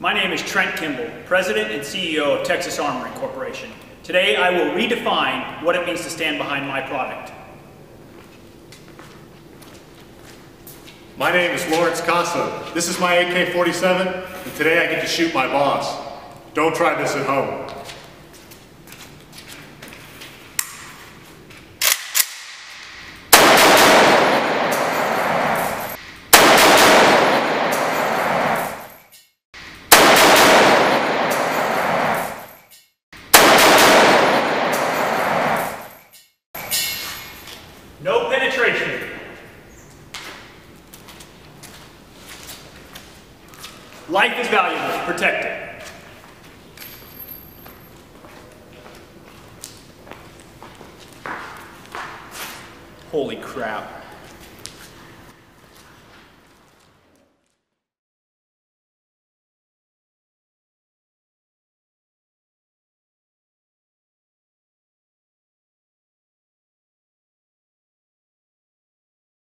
My name is Trent Kimball, President and CEO of Texas Armoring Corporation. Today I will redefine what it means to stand behind my product. My name is Lawrence Costa. This is my AK-47, and today I get to shoot my boss. Don't try this at home. No penetration. Life is valuable. Protect it. Holy crap.